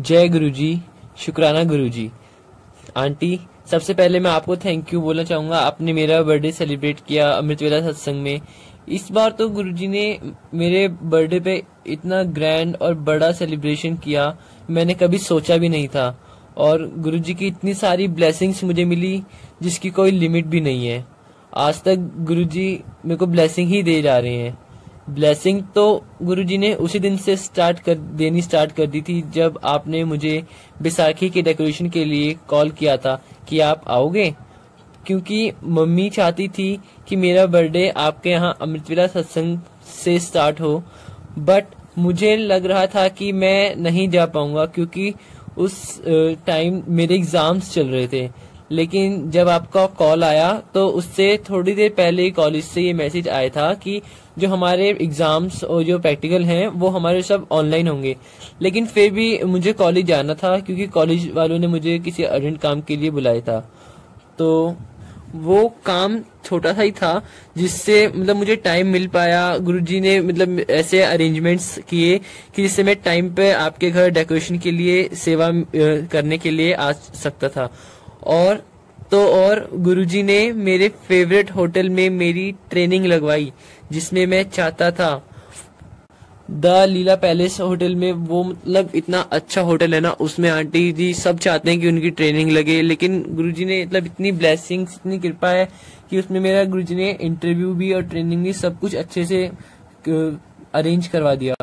जय गुरुजी, शुक्राना गुरुजी। आंटी, सबसे पहले मैं आपको थैंक यू बोलना चाहूँगा। आपने मेरा बर्थडे सेलिब्रेट किया अमृत वेला सत्संग में। इस बार तो गुरुजी ने मेरे बर्थडे पे इतना ग्रैंड और बड़ा सेलिब्रेशन किया। मैंने कभी सोचा भी नहीं था। और गुरुजी की इतनी सारी ब्लेसिंग्स मुझे मिली, जिसकी कोई लिमिट भी नहीं है। आज तक गुरुजी मेरे को ब्लेसिंग ही दे जा रहे हैं। ब्लेसिंग तो गुरुजी ने उसी दिन से स्टार्ट कर, देनी स्टार्ट कर दी थी जब आपने मुझे बैसाखी के डेकोरेशन के लिए कॉल किया था कि आप आओगे? क्योंकि मम्मी चाहती थी कि मेरा बर्थडे आपके यहाँ अमृतविला सत्संग से स्टार्ट हो। बट मुझे लग रहा था कि मैं नहीं जा पाऊँगा क्योंकि उस टाइम मेरे एग्ज़ाम्स चल रहे थे। लेकिन जब आपका कॉल आया तो उससे थोड़ी देर पहले कॉलेज से ये मैसेज आया था कि जो हमारे एग्ज़ाम्स और जो प्रैक्टिकल हैं, वो हमारे सब ऑनलाइन होंगे। लेकिन फिर भी मुझे कॉलेज जाना था, क्योंकि कॉलेज वालों ने मुझे किसी अर्जेंट काम के लिए बुलाया था। तो वो काम छोटा सा ही था, जिससे मतलब मुझे टाइम मिल पाया। गुरुजी ने मतलब ऐसे अरेंजमेंट्स किए कि जिससे मैं टाइम पे आपके घर डेकोरेशन के लिए, सेवा करने के लिए आ सकता था। और तो और गुरुजी ने मेरे फेवरेट होटल में मेरी ट्रेनिंग लगवाई, जिसमें मैं चाहता था। द लीला पैलेस होटल में वो मतलब इतना अच्छा होटल है ना, उसमें आंटी जी सब चाहते हैं कि उनकी ट्रेनिंग लगे, लेकिन गुरुजी ने मतलब इतनी ब्लेसिंग्स इतनी कृपा है कि उसमें मेरा गुरुजी ने इंटरव्यू भी और ट्रेनिंग भी सब कुछ अच्छे से अरेंज करवा दिया।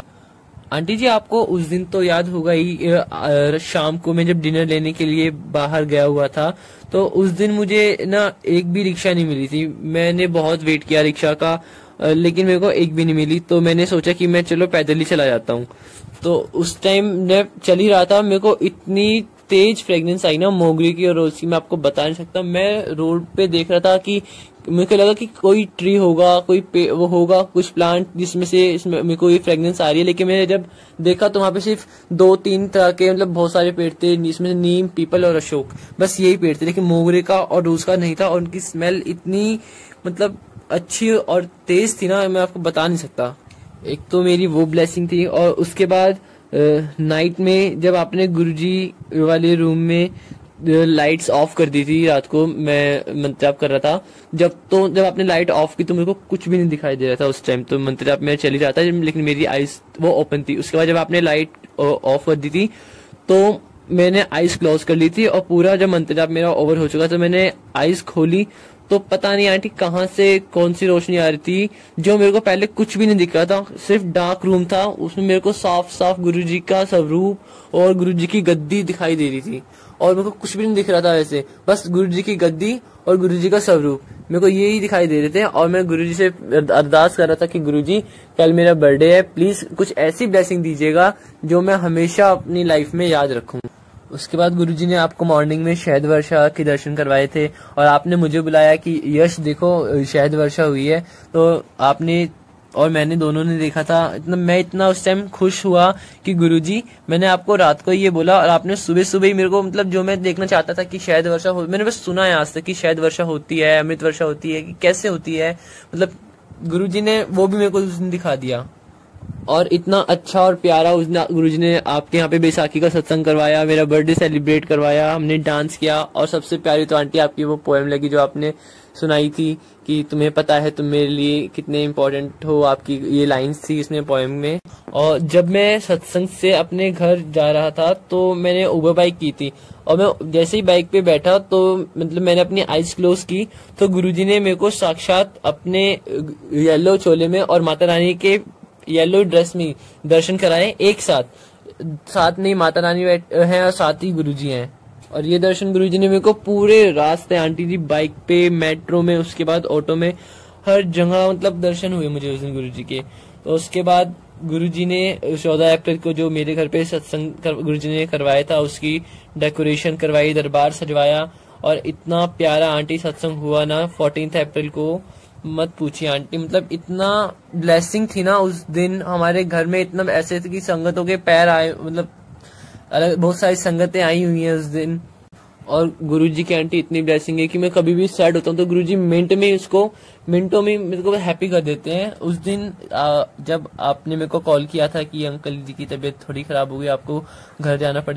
आंटी जी, आपको उस दिन तो याद होगा ही शाम को मैं जब डिनर लेने के लिए बाहर गया हुआ था तो उस दिन मुझे ना एक भी रिक्शा नहीं मिली थी। मैंने बहुत वेट किया रिक्शा का लेकिन मेरे को एक भी नहीं मिली। तो मैंने सोचा कि मैं चलो पैदल ही चला जाता हूँ। तो उस टाइम मैं चल ही रहा था। मेरे को इतनी तेज फ्रेग्रेंस आई ना, मोगरी की और रोज की मैं आपको बता नहीं सकता। मैं रोड पे देख रहा था कि मेरे को लगा कि कोई ट्री होगा, कोई वो होगा, कुछ प्लांट जिसमें से इसमें मेरे को ये फ्रेग्रेंस आ रही है। लेकिन मैंने जब देखा तो वहाँ पे सिर्फ़ दो तीन तरह के मतलब बहुत सारे पेड़ थे, जिसमें नीम, पीपल और अशोक। बस यही पेड़ थे। लेकिन मोगरे का और रोज का नहीं था और उनकी स्मेल इतनी मतलब अच्छी और तेज थी ना, मैं आपको बता नहीं सकता। एक तो मेरी वो ब्लेसिंग थी और उसके बाद नाइट में जब आपने गुरुजी वाले रूम में लाइट्स ऑफ़ कर दी थी रात को। मैं मंत्राप कर रहा था। जब तो जब आपने लाइट ऑफ़ की तो मेरे को कुछ भी नहीं दिखाई दे रहा था उस टाइम तो मंत्राप में चली रहा था, लेकिन मेरी आईज वो ओपन थी। उसके बाद जब आपने लाइट ऑफ़ कर दी थी तो मैंने आईज क्लोज कर ली थी और पूरा जब मंत्रजाप मेरा ओवर हो चुका तो मैंने आईज खोली तो पता नहीं आंटी कहाँ से कौन सी रोशनी आ रही थी, जो मेरे को पहले कुछ भी नहीं दिख रहा था, सिर्फ़ डार्क रूम था, उसमें मेरे को साफ़ साफ़ गुरु जी का स्वरूप और गुरु जी की गद्दी दिखाई दे रही थी, और मेरे को कुछ भी नहीं दिख रहा था वैसे, बस गुरु जी की गद्दी और गुरु जी का स्वरूप, मेरे को यही दिखाई दे रहे थे, और मैं गुरु जी से अरदास कर रहा था कि गुरु जी कल मेरा बर्थडे है प्लीज़ कुछ ऐसी ब्लेसिंग दीजिएगा, जो मैं हमेशा अपनी लाइफ में याद रखूँ। उसके बाद गुरुजी ने आपको मॉर्निंग में शहद वर्षा के दर्शन करवाए थे और आपने मुझे बुलाया कि, यश, देखो, शहद वर्षा हुई है। तो आपने और मैंने दोनों ने देखा था। इतना, मैं इतना उस टाइम खुश हुआ कि गुरुजी, मैंने आपको रात को ये बोला और आपने सुबह सुबह ही मेरे को मतलब जो मैं देखना चाहता था कि शायद वर्षा हो, मैंने बस सुना है आज तक कि शायद वर्षा होती है, अमृत वर्षा होती है, कि कैसे होती है। मतलब गुरुजी ने, वो भी मेरे को उस दिन दिखा दिया। और इतना अच्छा और प्यारा उस गुरु जी ने आपके यहाँ पे बैसाखी का सत्संग करवाया, मेरा बर्थडे सेलिब्रेट करवाया, हमने डांस किया और सबसे प्यारी तो आंटी आपकी वो पोएम लगी जो आपने सुनाई थी कि तुम्हें पता है तुम मेरे लिए कितने इम्पोर्टेंट हो, आपकी ये लाइंस थी इसमें पोएम में। और जब मैं सत्संग से अपने घर जा रहा था तो मैंने उबर बाइक की थी और मैं जैसे ही बाइक पे बैठा तो मतलब मैंने अपनी आईज क्लोज की तो गुरुजी ने मेरे को साक्षात अपने येलो चोले में और माता रानी के येलो ड्रेस में दर्शन कराए एक साथ। साथ में माता रानी हैं और साथ ही गुरु जी हैं। और ये दर्शन गुरु जी ने मेरे को पूरे रास्ते, आंटी जी बाइक पे, मेट्रो में, उसके बाद ऑटो में, हर जगह मतलब दर्शन हुए मुझे उस दिन गुरु जी के। तो उसके बाद गुरु जी ने, चौदह अप्रैल को जो मेरे घर पे सत्संग गुरु जी ने करवाया था, उसकी डेकोरेशन करवाई, दरबार सजवाया, और इतना प्यारा आंटी सत्संग हुआ ना फोर्टीन अप्रैल को मत पूछिए आंटी मतलब इतना ब्लेसिंग थी ना उस दिन हमारे घर में इतना ऐसे थे कि संगतों के पैर आए मतलब अलग बहुत सारी संगतें आई हुई हैं उस दिन। और गुरुजी की आंटी इतनी ब्लेसिंग है कि मैं कभी भी सैड होता हूँ तो गुरुजी मिनट में उसको मिनटों में मेरे को हैप्पी कर देते हैं। उस दिन आ, जब आपने मेरे को कॉल किया था कि अंकल जी की तबीयत थोड़ी खराब हो गई आपको घर जाना पड़ेगा